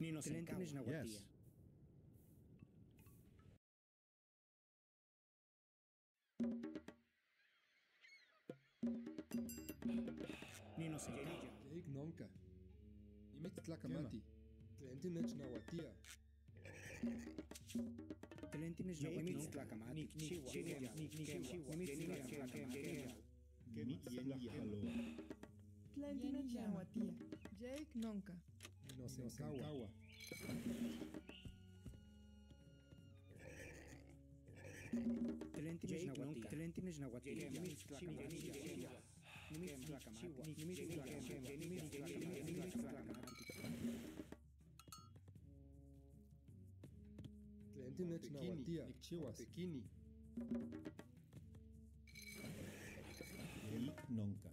Nino Nahuatia. Yes. Nino Senkawa. Jake nonka. Nahuatia. Tlacamati. Chihuahua. Chihuahua. Chihuahua. Tlentina Chihuatia. Jake Nonka. Yeik nonka.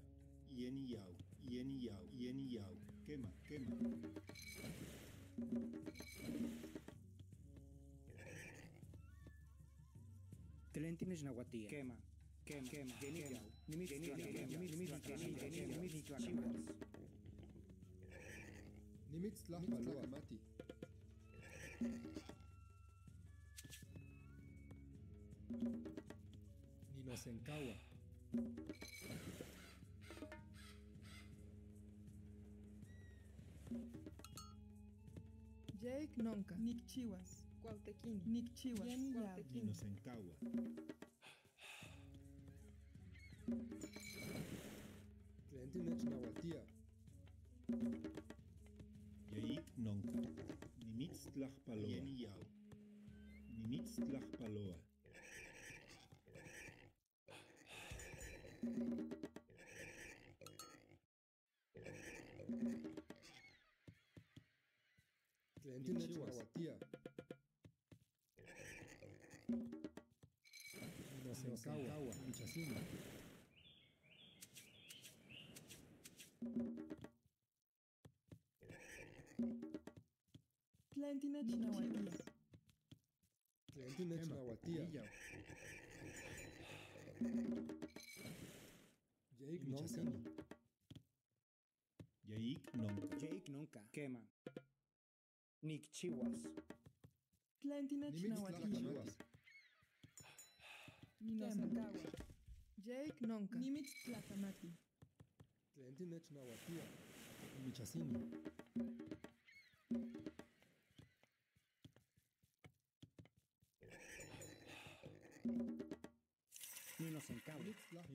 Yeni yau. Yeni yau. Yeni yau. Quema, quema. Tlentin is Nahuatia. Quema. Quema. Quema. Nimitz. Jake Nonka. Nick Chiwas. Cuautequini. Nick Chiwas. Cuautequini. Ninosenkawa. Tlentin nech nahuatia. Yeik nonka. Nimitz tlachpaloa. Yeni yau. Nimitz Tlentin nech nahuatia. Jake nonka. Yeik nonka. Jake nunca. Quema. Nick Chihuas. Tlentina tlakamati. Ninosenkawa. Jake Nonka. Nimitz Tlacamati. Tlentin nech nahuatia. Michasini. Nino Senkawa.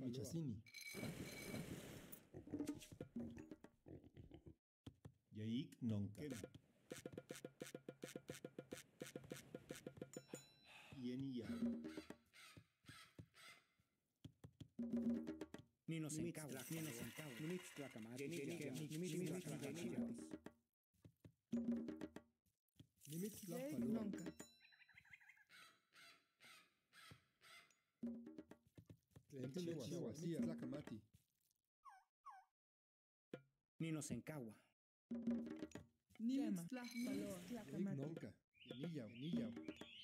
Michasini. Yeik nonka. Nimitz Tlacamati. Nimitz Tlacamati. Nimitz Jake tlapaloa. Nonka. Tlentin nech nahuatia. Tlakamati. Nino Senkawa. Nimitz Tlacamati. Jake nonka. Yeniyau. Yeniyau. Nimitz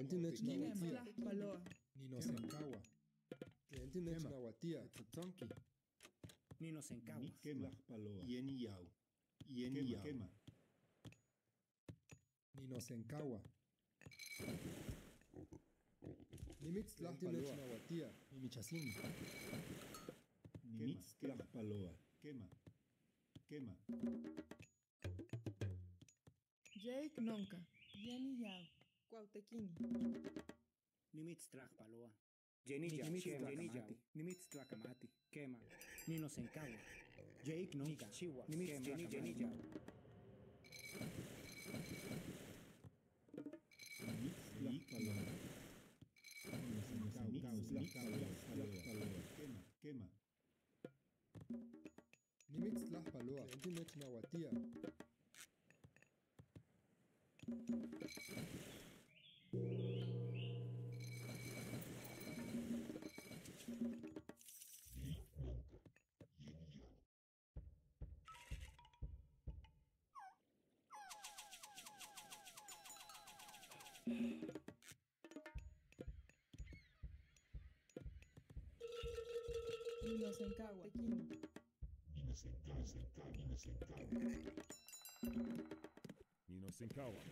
Tlentin nech nahuatia. Baloa. Ninosenkawa. Tlentin nech nahuatia. Tzotzonki. Nino Senkawa. Nimitz tlachpaloa. Yeni yau. Yeni yau. Quema. Ninosenkawa. Nimitz tlapaloa. nahuatia. Mimichasini. Nimitz tlachpaloa. Quema. Quema. Jake Nonka. Jenny Yao. Cuautequini. Nimitz Tlacpaloa. Jenilla. Nimitz Tlacamati. Nimitz Tlacamati. Quema. Nino Senkawa. Jake nunca. Chihuahua. Nimitz Tlacamati. Nimitz tlachpaloa. Nimitz Inosencagua. Tequino. Inosencagua. Inosencagua. Inosencagua.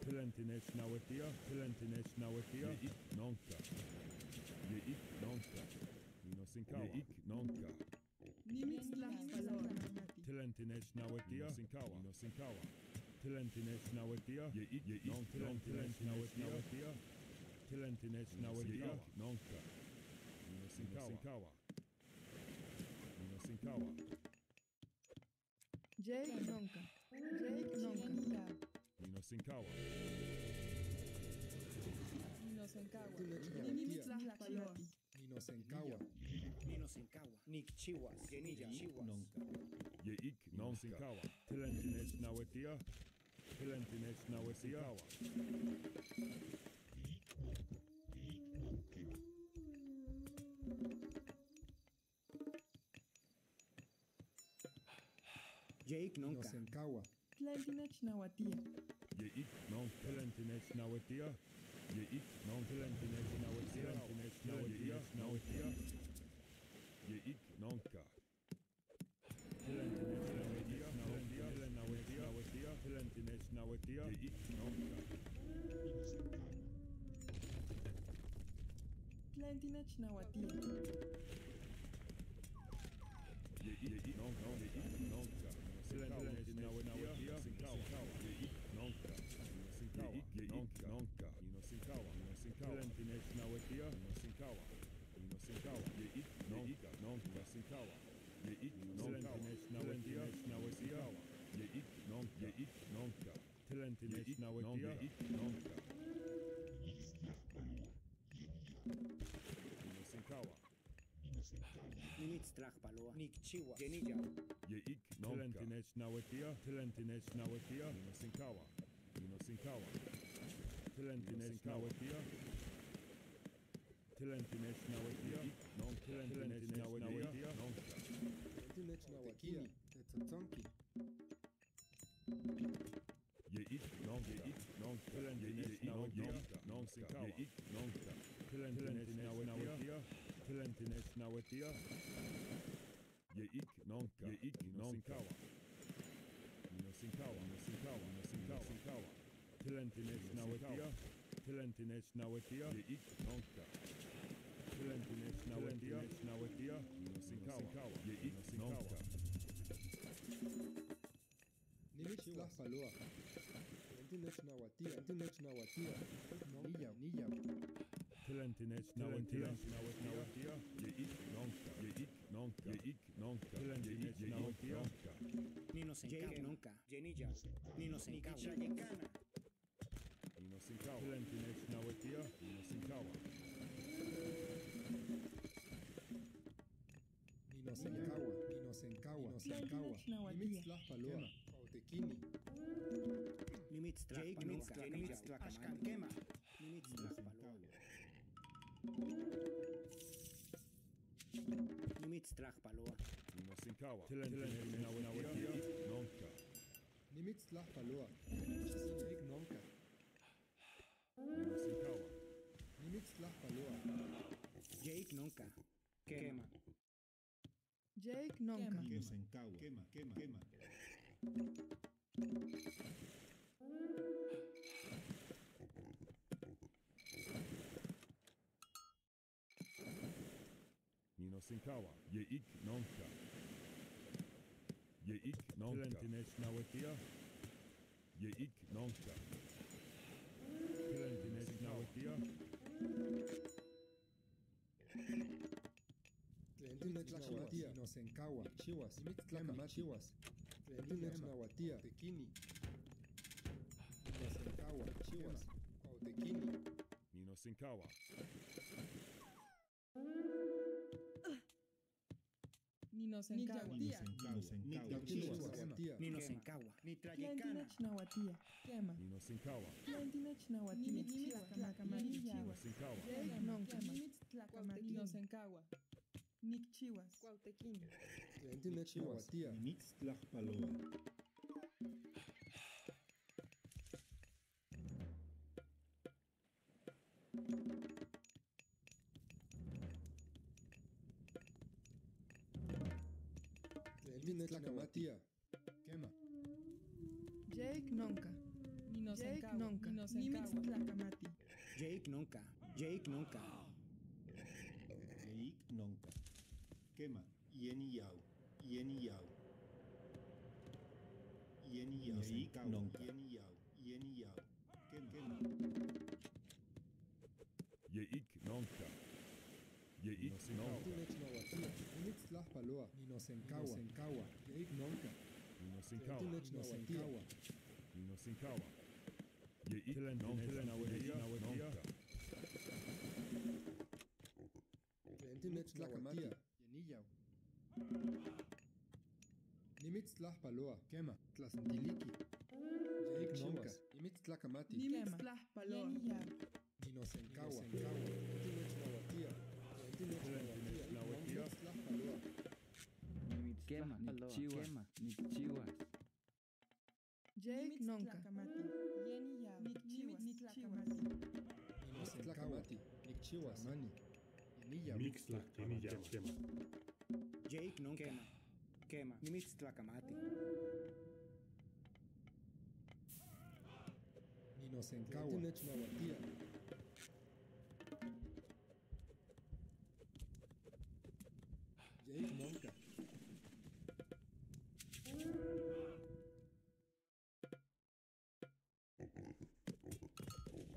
Plantines nauetia, plantines nauetia, nonka. Le ik nonka. Inosencagua. Le ik nonka. Nimitz tlaxpalora. Plantines nauetia, Inosencagua. Inosencagua. Tilantinesh Nawatia, Ninosenkawa. Ninosenkawa. Tilantinesh Nawatia, Yeik Yeik Nonka. Tilantinesh Nawatia. Tilantinesh Nawatia, Nonka. Ninosenkawa. Ninosenkawa. Jake Nonka. Jake Nonka. Ninosenkawa. Ninosenkawa. Ninosenkawa. Nimitztlajpaloa. Ninosenkawa. Ninosenkawa. Nikchiwas. Yenilla. Nonka. Yeik Nonsenkawa. Tilantinesh Nawatia. Tilantinesh Nawatia. Jake nunca. Ninosenkawa. Tlentinech Nawatia. Yeik non Tilantinesh Nawatia. Yeik non Tilantinesh Tlentinech Nawatia. Yeik Nonka. Yeik Nonka. Tilantinesh Nawatia. Sinkawa. Yeik Nonka. Sinkawa. Yeik Nonka. Sinkawa. Sinkawa. Tilantinesh Nawatia. Sinkawa. Sinkawa. Yeik Nonka. Nonka. Sinkawa. Yeik Nonka. Tilantinesh Nawatia. Nawatia. Yeik Nonka. Yeik Nonka. Tilantinesh Nawatia. Yeik Nonka. Sinkawa. Nimitztlajpaloa. Nikchiwas. Yenilla. Yeik Nonka. Tilantinesh Nawatia. Tilantinesh Nawatia. Sinkawa. Klęty nes na łetia. Je ik nonka, je ik nonkawa. Nosinkawa, nosinkawa, nosinkawa, nosinkawa. Klęty nes na łetia. Klęty nes na łetia. Je ik nonka. Klęty nes na łetia. Na łetia. Nosinkawa, je ik nonka. Nicht lachen verloren. Nilla. Nilla. Yeik Nonka. Yeik Nonka. Yeik Nonka. Ninosenkawa. nunca. Yenilla. Ninosenkawa. Nichayekana. Sinkawa. Tilantinesh Nawatia. Sinkawa. Ninosenkawa. Ninosenkawa. Ninosenkawa. Tlentinech Nawatia. Nimitztlajpaloa. Pautequini. Nimitztlajpaloa. Quema. Nimitztlajpaloa. Nimitztlajpaloa. Sinkawa. Tilantinesh Nawatia. Nonka. Nimitztlajpaloa. Jake Nonka. Sinkawa. Nimitztlajpaloa. Jake nunca. Quema. Jake Nonka. Ninosenkawa. Quema. Quema. Ninosinkawa, ye ik nonka. Ye ik nonka. Plentineš na otija. Je ik nonka. Plentineš na otija. Tlentinech Nahuatía, Nosencawa, Chihuas, Mitlacamat, Chihuas, Tlentinech Nahuatía, Tequini, Ninosenkawa. Chiwas. Pautequini. Ninosenkawa. Ninosenkawa. Ninosenkawa. Chiwas. Ninosenkawa. Nawatia. Ninosenkawa. Nitrayekana. Tlentinech Nawatia. Quema. Ninosenkawa. Nikchiwas. Cuautequini. Tlentinech Nawatia. Nimitztlajpaloa. Tlacamatía. Quema. Jake Nonka. Jake Nonka. Nimitz Tlacamati. Jake Nonka. Jake Nonka. Jake Nonka. Quema. Yeni Yau. Yeni Yau. Yeni Yau. Jake Nonka. Yeni Yeik nonka. Yeik nonka. Tinechnahuatia. Nimitz tlajpaloa. Ninosenkawa. Ninosenkawa. Yeik nonka. Nino sinkawa. Tinechnahuatia. Nino sinkawa. Yeik nonka. Nonka. Tinech tlacamatia. Yeniyau. Nimitz tlajpaloa. Quema. Tlasentiliki. Yeik nonka. Nimitz tlacamati. Nimitz tlajpaloa. Ninosenkawa. Tlajpaloa. Quema. Jake nunca. Nimitz tlacamati. Ninosenkamati. Nikchiwas. Mani. Yeniyau. Jake. Quema. Tlacamati. Ninosenkawa. Tinechnahuatia.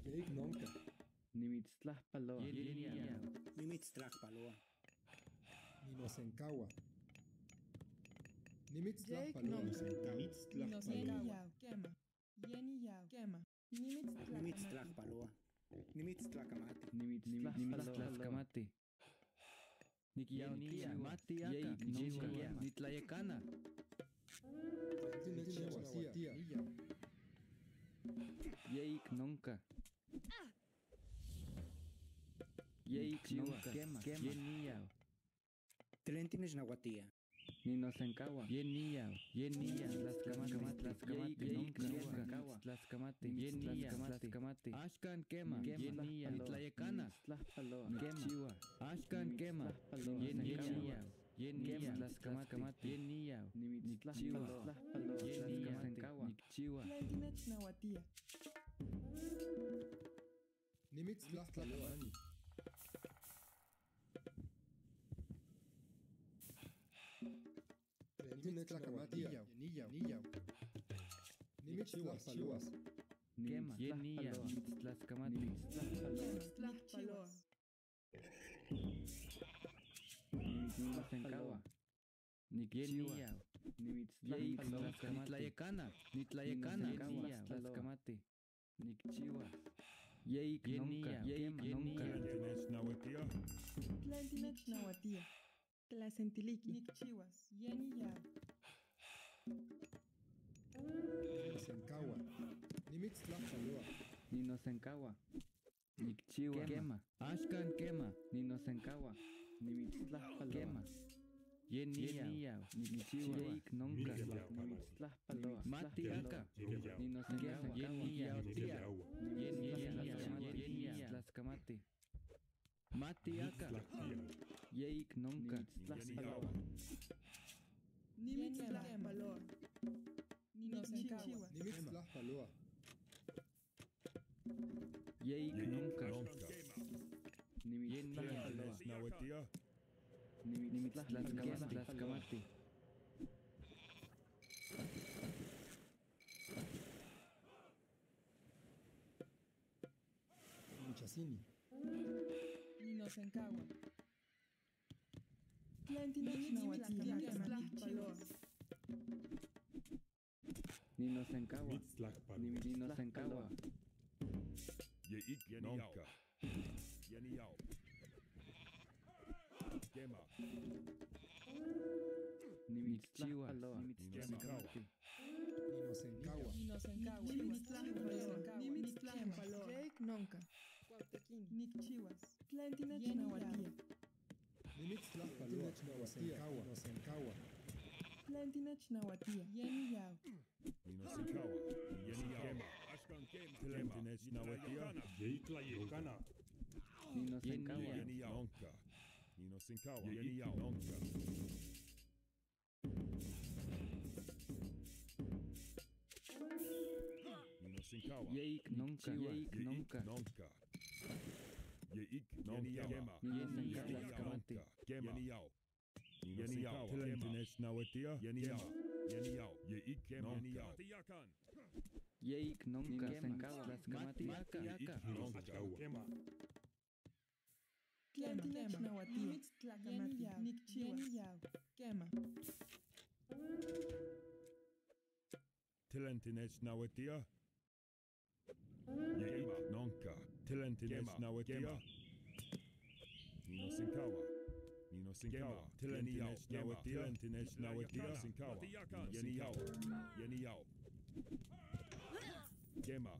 Jake nonka. Jake nonka. Nimitztlajpaloa. Nimitz tlacpaloa. Ninosenkawa. Nimitz Jake tlajpaloa. nonca. Nimitz tlajpaloa. Quema. Yeniyau. Quema. Nimitz Nimitz tlacamati. Nimitztlajpaloskamati. Nikiyauniya. Yeik. Niyau. Yeik. Yeik ni no senkawa yen niya yen niya tlaskamate tlaskamate nonkawa tlaskamate yen niya tlaskamate ashkan kema yen niya tlayekana tlajpaloa kema chiwa ashkan kema yen niya yen niya tlaskamate yen niya nimitzichiwa yen niya senkawa nikchiwa nimitzitlajtlaloani Nimitz tlajpaloa. Quema. Yeniyau. Nimitztlaxkamati. Tlajpaloa. Ninosenkawa. Nikyeniyau. Yeik nunca. Nitlayekana. Nitlayekana. Tlaxkamati. Nikchiwa. Yeik nunca. Yeik nunca. Tinechnahuatia. Tlentinechnahuatia. Tlasentiliki. Nikchiwas. Yeniyau. Ninosenkawa. Nimitz tlajpaloa. Ninosenkawa. Nikchiwa. Quema. Ashkan quema. Ninosenkawa. Nimitztlajpaloa. Yeniyau. Nikchiwa. Yeik nunca. Nimitztlajpaloa. Mati aka. Ninosenkawa. Mati aka. Yeik nunca. Tlaxpaloa. Nimitz tlajpaloa. Ninosenkawa. Nimitz tlajpaloa. Yeik nunca. Nonka. Nimitztlajpaloa. Tinechnahuatia. Ninosenkawa. Ninosenkawa. Yeik nonka. Yeniyau. Quema. Nimitzchiwa. Ninosenkawa. Ninosenkawa. Ninosenkawa. Nimitztlajpaloa. Nimitztlajpaloa. Jake nunca. Nikchiwas. Tlentinechnahuatia. Nimitz tlajpaloa. Ninosenkawa. Ninosenkawa. Tlentinechnahuatia. Yeniyau. Ninosenkawa. Yeniyau. Tinechnahuatia. Ninosenkawa. Yeniyau. Nonka. Ninosenkawa. Yeniyau. Nonka. Nino Sinkawa. Yeik nunca. Yeik Yeik nunca. nonka. Yeik nonka. Gema. Nino Nino Sinkawa. Sinkawa. Nonka. Gema. Yeni yao. Yeni yao. Tilentinesh nawetia. Yeni yao. Yeni yao. Yeik nonka. Tiyakan. Yeik nunca. Senkawa. Tlaxkamati yaka. Yeik nonka. Tlentinech nahuatl. Nimitstlakamati. Nikchiuas. Quema. Tilentinesh nawetia. Yeik nonka. Tilentinez nawetema. Nino Sinkawa. Nino Sinkawa. Tilentinez nawet Tilentinez nawetira Sinkawa. Yeni Yao. Yeni Yao. Gema.